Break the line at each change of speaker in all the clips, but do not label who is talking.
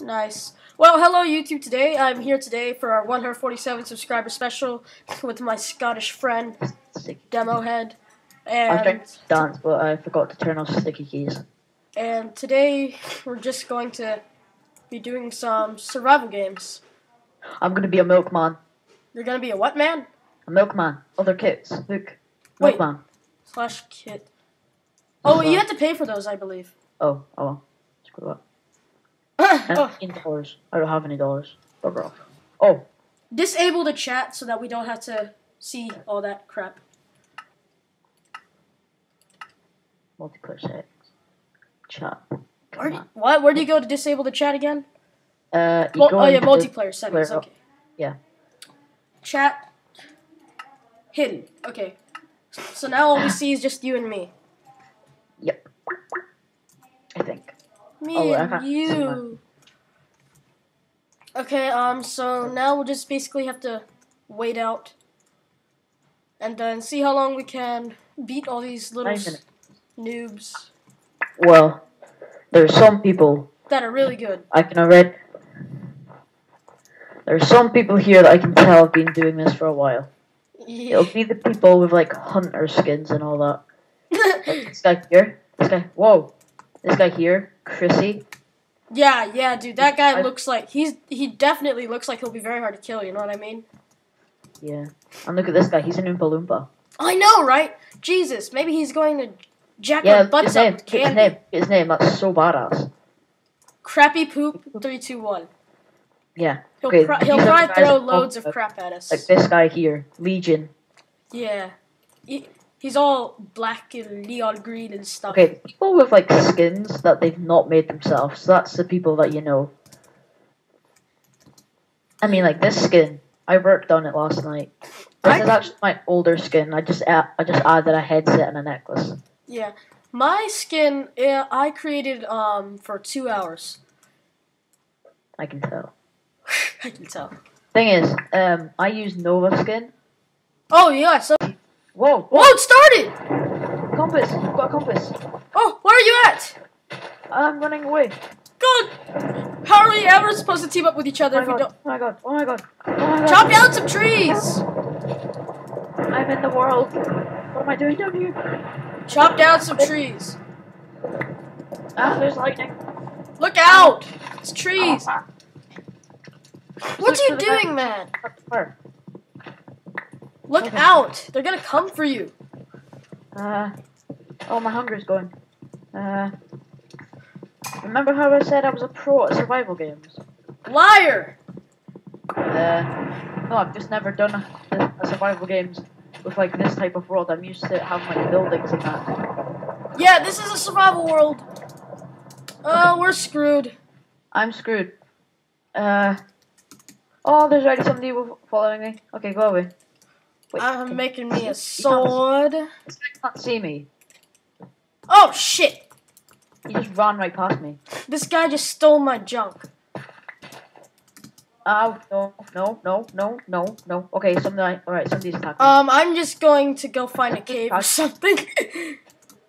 Nice. Well, hello YouTube. Today I'm here today for our 147 subscriber special with my Scottish friend Demo Head,
I was trying
and
to dance, but I forgot to turn off sticky keys.
and today we're just going to be doing some survival games.
I'm gonna be a milkman.
You're gonna be a what man?
A milkman. Other kits. Look.
Wait.
Milkman.
Slash kit. Oh, you have to pay for those, I believe.
Oh, oh well. Screw up.
Oh,
in dollars. I don't have any dollars. Bugger off. Oh,
disable the chat so that we don't have to see all that crap.
multiplayer settings. Chat.
Where do, what? Where do you go to disable the chat again?
Uh, go
oh yeah, multiplayer settings. Okay.
yeah.
Chat hidden. Okay. So now all we see is just you and me.
Yep. I think.
Me
Oh,
and you. Okay. Um. So now we'll just basically have to wait out, and then see how long we can beat all these little
Nine
s-
minutes.
noobs
Well, there's some people
that are really good.
I can already. There's some people here that I can tell have been doing this for a while. It'll be the people with like hunter skins and all that. Like this guy here. This guy. Whoa. This guy here. Chrissy.
yeah, yeah, dude. That guy
I-
looks like he's he definitely looks like he'll be very hard to kill. You know what I mean?
Yeah. And look at this guy. He's an Oompa Loompa.
I know, right? Jesus, maybe he's going to jack
Yeah.
our
Look at
butts
his name.
up.
His name. His name. That's so badass.
Crappy poop. Three, two, one.
Yeah.
He'll pro- he'll probably throw loads of crap at us.
Like this guy here. Legion.
Yeah. He, he's all black and neon green and stuff.
Okay. People with like skins that they've not made themselves. So that's the people that you know. I mean, like this skin. I worked on it last night. This
I-
is actually my older skin. I just add, I just added a headset and a necklace.
Yeah. My skin, uh, I created um for two hours.
I can tell.
I can tell.
Thing is, um, I use Nova skin.
Oh yeah. So
Whoa,
whoa,
whoa,
it started.
compass! I've got a compass.
Oh, where are you at?
I'm running away.
God, how are we ever supposed to team up with each
Oh
other
my
if we don't?
Oh my god! Oh my god! Oh my god!
Chop down some trees.
I'm in the world. What am I doing down here?
Chop down some trees.
Ah, there's lightning.
Look out! It's trees.
Ah,
What are you doing, man?
Where?
Look
Okay.
out! They're gonna come for you.
Uh, oh, my hunger's going. Uh, remember how I said I was a pro at survival games?
Liar!
Uh, no, I've just never done a, a survival games with like this type of world. I'm used to having like buildings and that.
Yeah, this is a survival world. Oh, we're screwed.
I'm screwed. Uh, oh, there's already somebody following me. Okay, go away. Wait,
I'm making me a sword.
This guy can't see me.
Oh shit!
He just ran right past me.
This guy just stole my junk.
Ow, no, no, no, no, no, no. Okay, somebody, alright, somebody's attacking.
Um, I'm just going to go find a cave or something.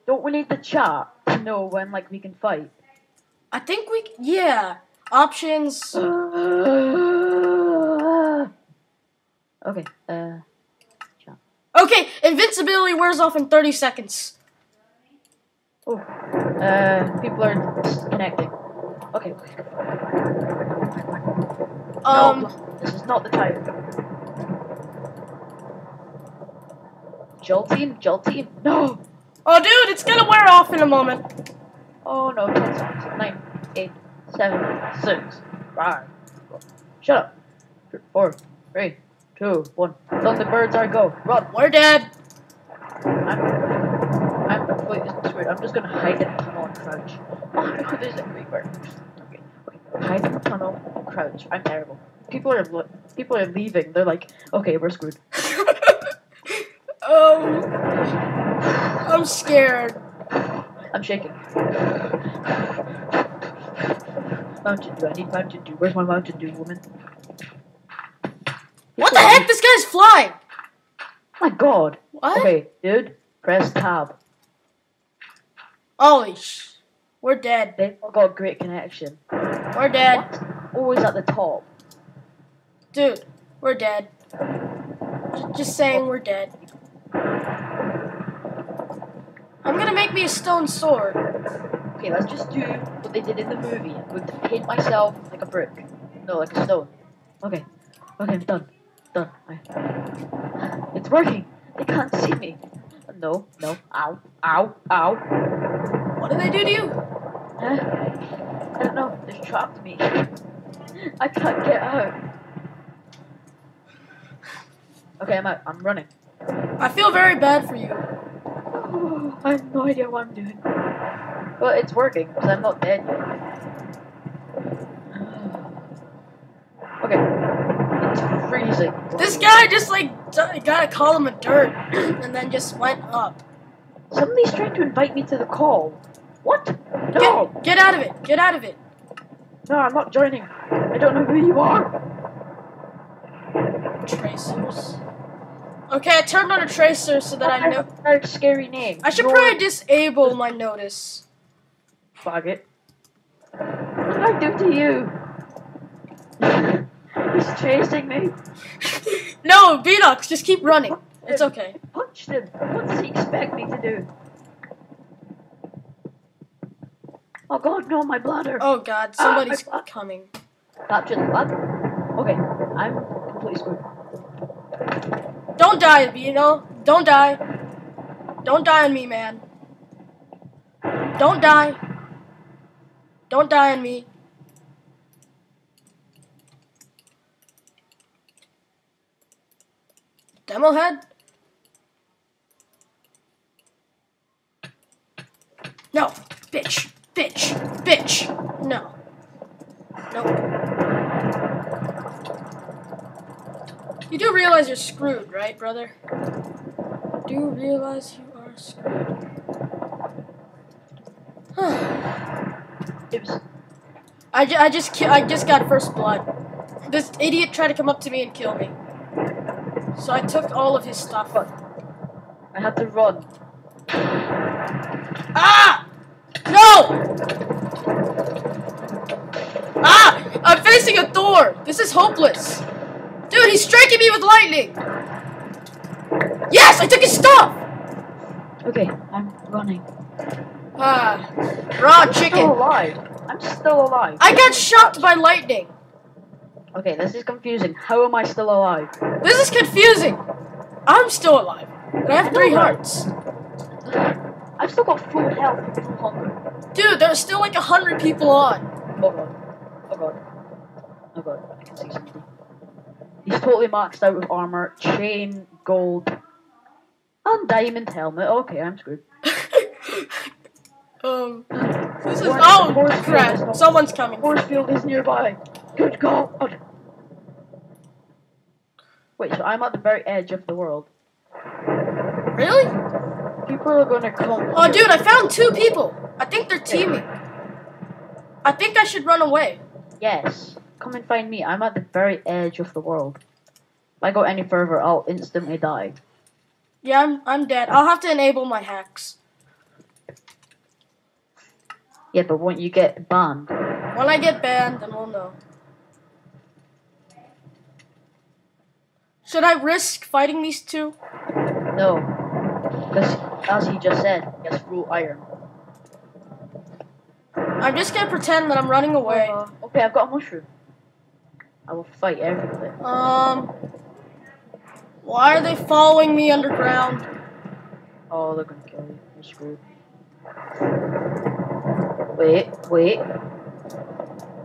Don't we need the chat to know when, like, we can fight?
I think we, yeah. Options.
okay, uh,
Okay, invincibility wears off in 30 seconds.
oh, uh, people are connecting. Okay.
Um,
no, this is not the time. Joel team, no!
oh dude, it's gonna wear off in a moment.
Oh no, 10 seconds. 9, 8, 7, 6, 5. Shut up. 4, 3, 2, 1. Let the birds are go. Run.
We're dead.
I'm, I'm completely screwed. I'm just gonna hide in a tunnel and crouch. Oh, there's a creeper. Okay, okay. Hide in the tunnel and crouch. I'm terrible. People are people are leaving. They're like, okay, we're screwed.
um, I'm scared.
I'm shaking. Mountain Dew. I need Mountain Dew. Where's my Mountain Dew, woman?
The heck? This guy's flying.
My God.
What?
Okay, dude. Press tab.
Holy sh. We're dead.
They've got great connection.
We're dead.
Always at the top.
Dude, we're dead. J- Just saying we're dead. I'm gonna make me a stone sword.
Okay, let's just do what they did in the movie. I'm going to paint myself like a brick. No, like a stone. Okay. Okay, I'm done. Done. I- It's working. They can't see me. No, no. Ow. Ow. Ow.
What did they do to you?
Huh? I don't know. They've trapped me. I can't get out. Okay, I'm out. I'm running.
I feel very bad for you.
Oh, I have no idea what I'm doing. Well, it's working because I'm not dead yet. Okay.
This guy just like got a column of dirt and then just went up.
Somebody's trying to invite me to the call. What? No!
Get, get out of it. Get out of it.
No, I'm not joining. I don't know who you are.
Tracers. Okay, I turned on a tracer so that I know.
very scary name.
I should probably disable my notice.
Faggot. What did I do to you? He's chasing me.
no, Beanox, just keep running. It's okay.
Punched him. What does he expect me to do? Oh god, no, my bladder.
Oh god, somebody's
Ah,
coming.
Capture the bladder. Okay, I'm completely screwed.
Don't die, Beano. Don't die. Don't die on me, man. Don't die. Don't die on me. Demo head? No. Bitch. Bitch. Bitch. No. Nope. You do realize you're screwed, right, brother? Do you realize you are screwed?
Was.
I, ju- I just I just got first blood. This idiot tried to come up to me and kill me. So I took all of his stuff.
I had to run.
Ah! No! Ah! I'm facing a door. This is hopeless. Dude, he's striking me with lightning. Yes, I took his stuff.
Okay, I'm running.
Ah, raw
I'm still
chicken.
alive. I'm still alive.
I got shocked by lightning.
Okay, this is confusing. How am I still alive?
This is confusing. I'm still alive. And I have three hearts.
I've still got full health and full hunger.
Dude, there's still like a hundred people on.
Oh god. Oh god. Oh god. I can see something. He's totally maxed out with armor, chain, gold, and diamond helmet. Okay, I'm screwed.
um, this is
Force-
oh crap! Someone's coming.
Force field is nearby. Good god. Wait, so I'm at the very edge of the world.
Really?
People are gonna come.
Oh, dude, I found two people. I think they're teaming. I think I should run away.
Yes. Come and find me. I'm at the very edge of the world. If I go any further, I'll instantly die.
Yeah, I'm I'm dead. I'll have to enable my hacks.
Yeah, but won't you get banned?
When I get banned, then we'll know. Should I risk fighting these two?
No. Because, as he just said, he has full iron.
I'm just gonna pretend that I'm running away.
Uh, okay, I've got a mushroom. I will fight everything.
Um, why are they following me underground?
Oh, they're gonna kill you. You're screwed. Wait, wait.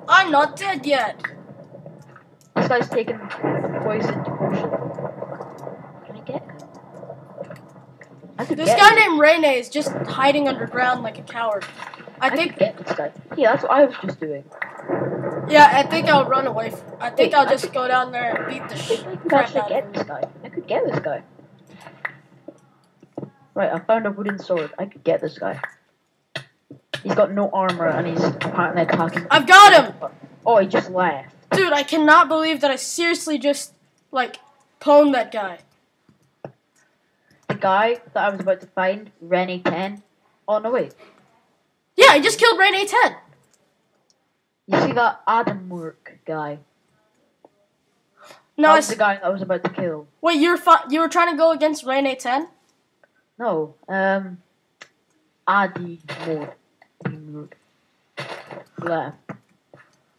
I'm not dead yet.
This guy's taking a poisoned potion. Can I get? I
This guy
him.
named Rene is just hiding underground like a coward. I
I could
think,
get this guy. Yeah, that's what I was just doing.
yeah, I think I'll run away. From, I think
Wait,
I'll
I
just
could-
go down there and beat the
I
sh-
think I could actually get this guy. I could get this guy. Right, I found a wooden sword. I could get this guy. He's got no armor and he's apparently attacking.
I've got him!
Oh, he just left.
Dude, I cannot believe that I seriously just, like, pwned that guy.
The guy that I was about to find, Rennie 10. Oh, no, wait.
Yeah, I just killed Rain A10.
You see that Adam work guy?
No,
that
I
was the guy that I was about to kill.
wait, you were fi- you were trying to go against Rain A10?
No, um, Adi Moore. Teamwork.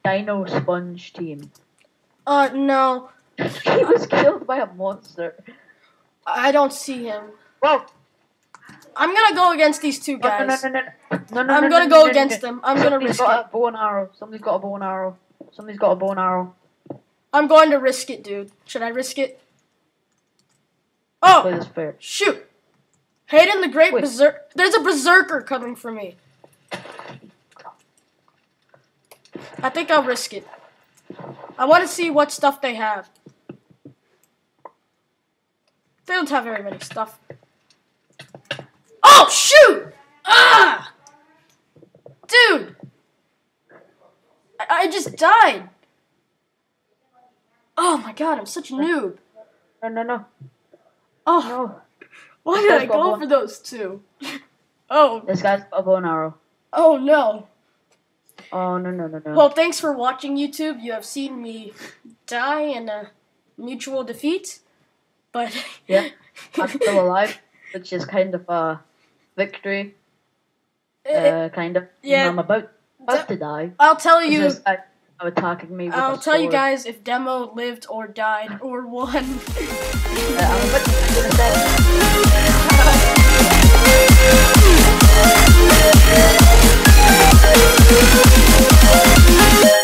Dino Sponge team.
Uh, no,
he was killed by a monster.
I don't see him.
Whoa!
I'm gonna go against these two
No, no,
guys.
no, no, no, no, no,
I'm
no,
gonna
no,
go against
no.
them. I'm gonna risk
got
it.
a bow and arrow. Somebody's got a bow and arrow. Somebody's got a bow and arrow.
I'm going to risk it, dude. Should I risk it?
Play
Oh, shoot! Hayden the Great
Wait.
Berserk. There's a berserker coming for me. I think I'll risk it. I want to see what stuff they have. They don't have very many stuff. Oh shoot! Ah! Dude! I, I just died. Oh my god, I'm such a noob.
No, no, no,
Oh,
no.
why did I go
one.
for those two? Oh,
This guy's a bow and arrow.
oh no.
Oh no, no, no, no.
Well, thanks for watching YouTube. You have seen me die in a mutual defeat, but
Yeah. I'm still alive, which is kind of a victory. Uh, kind of.
yeah.
I'm about about to die.
I'll tell you.
just guy attacking me
I'll tell you guys if Demo lived or died or won.
Uh, Thank you.